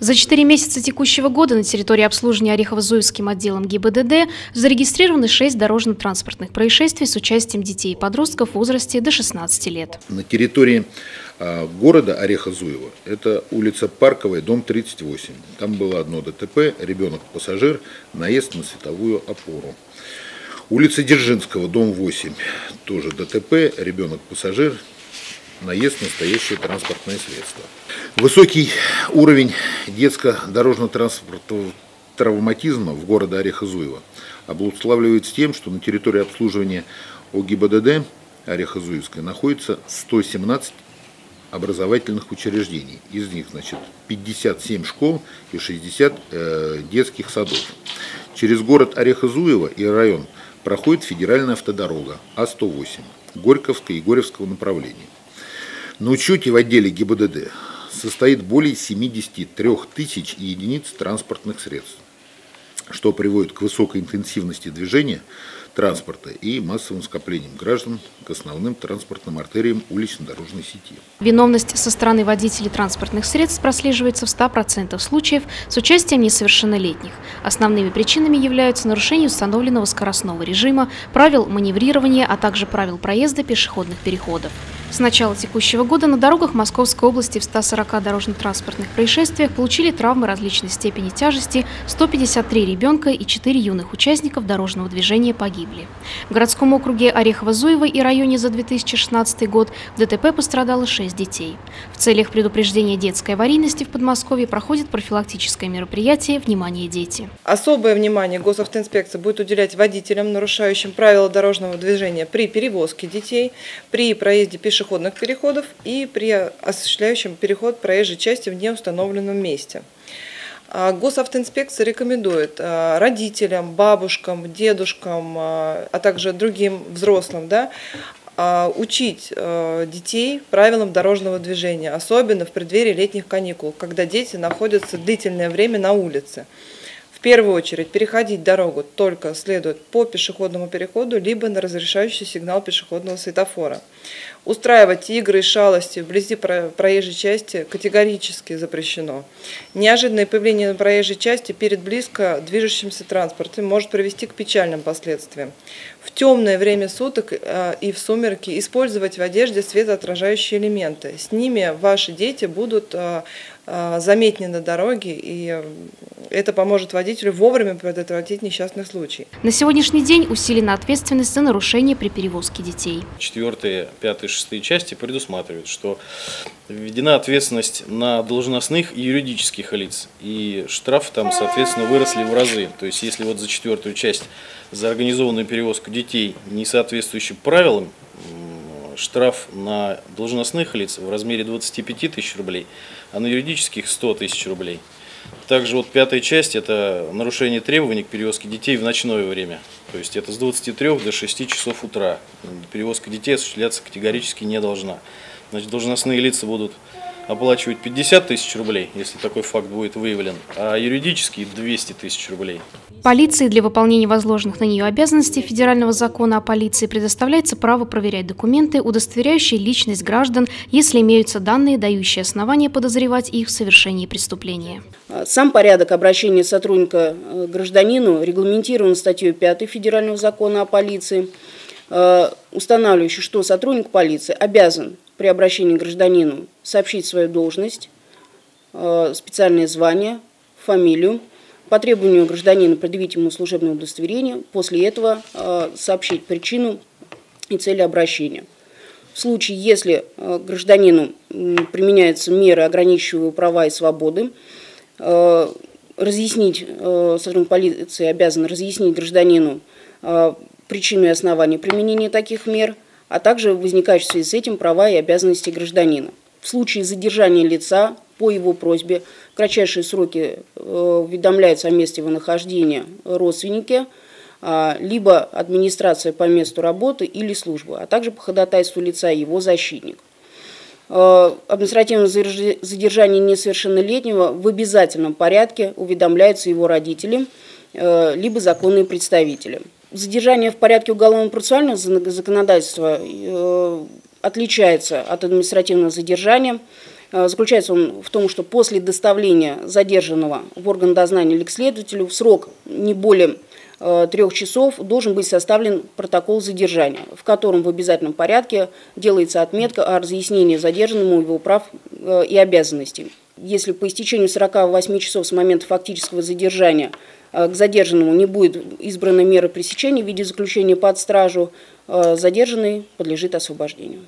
За четыре месяца текущего года на территории обслуживания Орехово-Зуевским отделом ГИБДД зарегистрированы шесть дорожно-транспортных происшествий с участием детей и подростков в возрасте до 16 лет. На территории а, города Орехо-Зуево, это улица Парковая, дом 38. Там было одно ДТП, ребенок-пассажир, наезд на световую опору. Улица Дзержинского, дом 8, тоже ДТП, ребенок-пассажир, наезд на настоящее транспортное средство. Высокий уровень детско-дорожно-транспортного травматизма в городе Орехозуево обуславливается тем, что на территории обслуживания ОГИБДД Орехозуевская находится 117 образовательных учреждений. Из них, значит, 57 школ и 60 э, детских садов. Через город Орехозуево и район проходит федеральная автодорога А108 Горьковского и Горевского направлений. На учете в отделе ГИБДД состоит более 73 тысяч единиц транспортных средств, что приводит к высокой интенсивности движения транспорта и массовым скоплением граждан к основным транспортным артериям улично-дорожной сети. Виновность со стороны водителей транспортных средств прослеживается в 100% случаев с участием несовершеннолетних. Основными причинами являются нарушение установленного скоростного режима, правил маневрирования, а также правил проезда пешеходных переходов. С начала текущего года на дорогах Московской области в 140 дорожно-транспортных происшествиях получили травмы различной степени тяжести 153 ребенка и 4 юных участников дорожного движения погибли. В городском округе Орехово-Зуево и районе за 2016 год в ДТП пострадало 6 детей. В целях предупреждения детской аварийности в Подмосковье проходит профилактическое мероприятие «Внимание, дети». Особое внимание госавтоинспекция будет уделять водителям, нарушающим правила дорожного движения при перевозке детей, при проезде пешеходов пешеходных переходов и при осуществляющем переход проезжей части в неустановленном месте. А Госавтоинспекция рекомендует а, родителям, бабушкам, дедушкам, а, а также другим взрослым да, учить детей правилам дорожного движения, особенно в преддверии летних каникул, когда дети находятся длительное время на улице. В первую очередь переходить дорогу только следует по пешеходному переходу, либо на разрешающий сигнал пешеходного светофора. Устраивать игры и шалости вблизи проезжей части категорически запрещено. Неожиданное появление на проезжей части перед близко движущимся транспортом может привести к печальным последствиям. В темное время суток э, и в сумерки использовать в одежде светоотражающие элементы. С ними ваши дети будут э, э, заметнее на дороге, и это поможет водителю вовремя предотвратить несчастный случай. На сегодняшний день усилена ответственность за нарушение при перевозке детей. Четвертые, пятые, шестые части предусматривают, что введена ответственность на должностных и юридических лиц, и штрафы там, соответственно, выросли в разы. То есть, если вот за четвертую часть за организованную перевозку детей, не соответствующим правилам, штраф на должностных лиц в размере 25 тысяч рублей, а на юридических 100 тысяч рублей. Также вот пятая часть – это нарушение требований к перевозке детей в ночное время. То есть это с 23 до 6 часов утра. Перевозка детей осуществляться категорически не должна. Значит, должностные лица будут оплачивать 50 тысяч рублей, если такой факт будет выявлен, а юридически 200 тысяч рублей. Полиции для выполнения возложенных на нее обязанностей федерального закона о полиции предоставляется право проверять документы, удостоверяющие личность граждан, если имеются данные, дающие основания подозревать их в совершении преступления. Сам порядок обращения сотрудника э, к гражданину регламентирован статьей 5 федерального закона о полиции, э, устанавливающий, что сотрудник полиции обязан при обращении к гражданину сообщить свою должность, э, специальное звание, фамилию, по требованию гражданина предъявить ему служебное удостоверение, после этого э, сообщить причину и цели обращения. В случае, если э, гражданину применяются меры, ограничивающие права и свободы, разъяснить, сотрудник полиции обязан разъяснить гражданину причину и основания применения таких мер, а также возникающие в связи с этим права и обязанности гражданина. В случае задержания лица по его просьбе в кратчайшие сроки э, уведомляются о месте его нахождения родственники, а, либо администрация по месту работы или службы, а также по ходатайству лица его защитник. Э, административное задержание несовершеннолетнего в обязательном порядке уведомляются его родители, э, либо законные представители. Задержание в порядке уголовно процессуального законодательства отличается от административного задержания Э, заключается он в том, что после доставления задержанного в орган дознания или к следователю в срок не более э, трех часов должен быть составлен протокол задержания, в котором в обязательном порядке делается отметка о разъяснении задержанному его прав э, и обязанностей. Если по истечению 48 часов с момента фактического задержания к задержанному не будет избрана мера пресечения в виде заключения под стражу, задержанный подлежит освобождению.